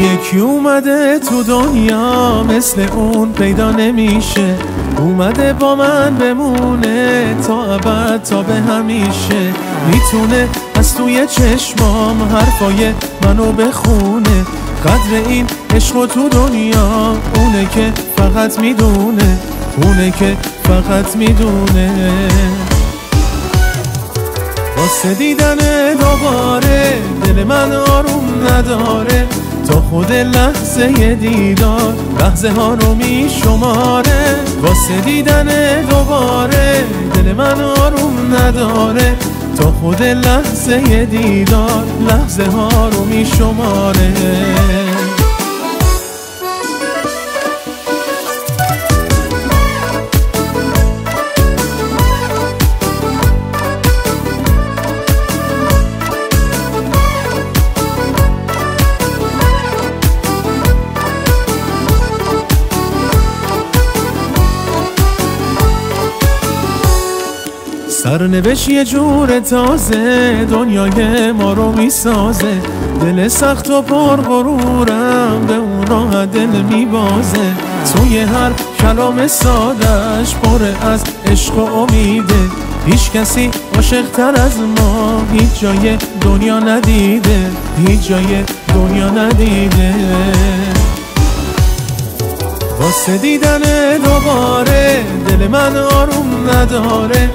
یکی اومده تو دنیا مثل اون پیدا نمیشه. اومده با من بمونه تا ابد تا به همیشه. می‌تونه از توی چشمام حرفای منو بخونه. قدر این عشق تو دنیا اونه که فقط می‌دونه. اونه که فقط می‌دونه. واسه دیدن دوباره دل من آروم نداره. تا خود لحظه دیدار لحظه ها رو می شماره واسه دیدن دوباره دل من آروم نداره. تا خود لحظه دیدار لحظه ها رو می شماره سرنوشت یه جور تازه دنیای ما رو می‌سازه. دل سخت و پر غرورم به اون راه دل میبازه. توی هر کلام سادش پر از عشق و امیده. هیچ کسی عاشقتر از ما هیچ جای دنیا ندیده. هیچ جای دنیا ندیده. واسه دیدن دوباره دل من آروم نداره.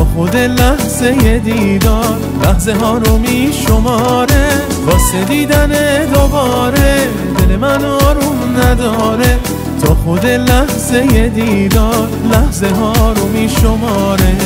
تا خود لحظه دیدار لحظه ها رو می شماره واسه دیدن دوباره دل من آروم نداره. تا خود لحظه دیدار لحظه ها رو می شماره